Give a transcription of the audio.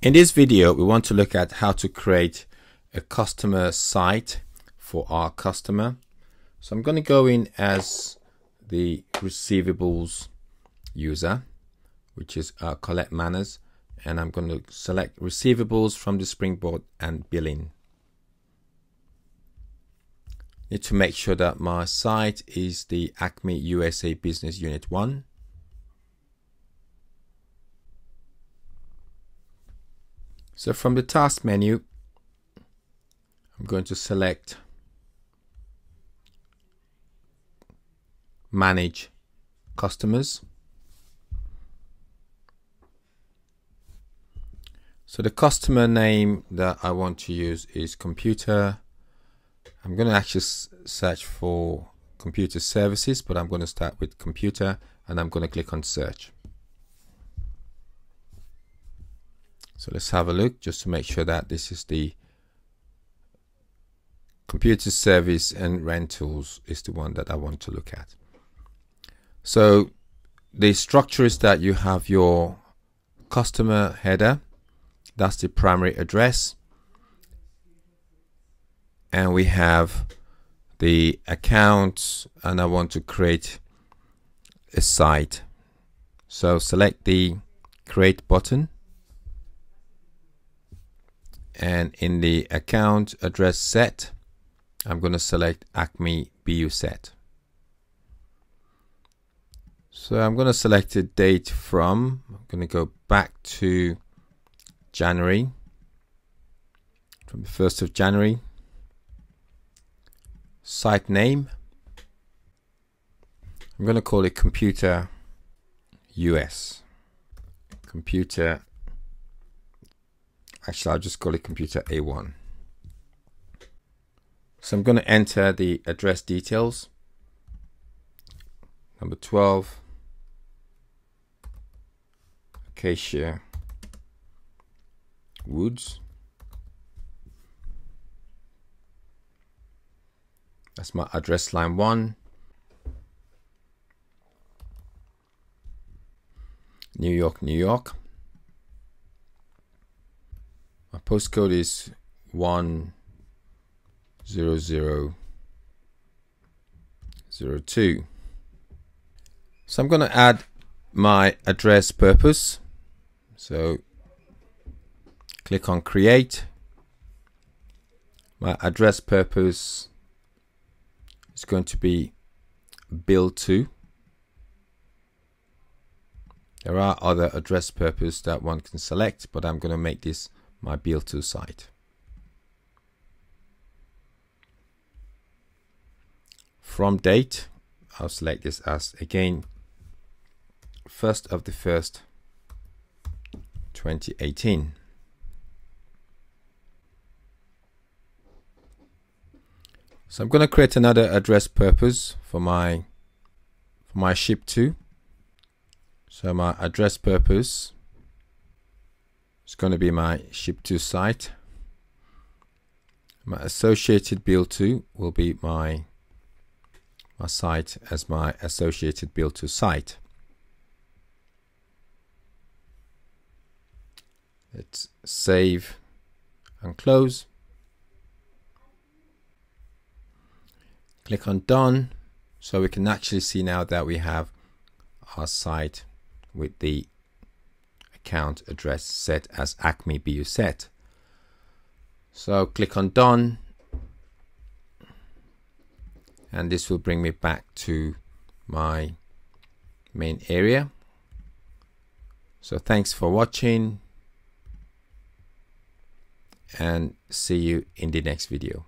In this video, we want to look at how to create a customer site for our customer. So I'm going to go in as the receivables user, which is uh, collect manners, and I'm going to select receivables from the springboard and billing. Need to make sure that my site is the Acme USA Business Unit 1 So from the task menu, I'm going to select manage customers. So the customer name that I want to use is computer. I'm going to actually search for computer services, but I'm going to start with computer and I'm going to click on search. So let's have a look just to make sure that this is the computer service and rentals is the one that I want to look at. So the structure is that you have your customer header, that's the primary address, and we have the account and I want to create a site. So select the create button and in the account address set I'm going to select Acme BU set. So I'm going to select a date from I'm going to go back to January from the 1st of January. Site name I'm going to call it computer US computer actually I'll just call it computer A1 so I'm going to enter the address details. Number 12 Acacia Woods. That's my address line 1 New York New York my postcode is one zero zero zero two. So I'm going to add my address purpose. So click on create. My address purpose is going to be bill to. There are other address purpose that one can select, but I'm going to make this my bill to site. From date, I'll select this as again first of the first 2018. So I'm going to create another address purpose for my for my ship to. So my address purpose it's going to be my ship to site. My associated bill to will be my my site as my associated bill to site. Let's save and close. Click on done so we can actually see now that we have our site with the account address set as Acme BU set. So click on done and this will bring me back to my main area. So thanks for watching and see you in the next video.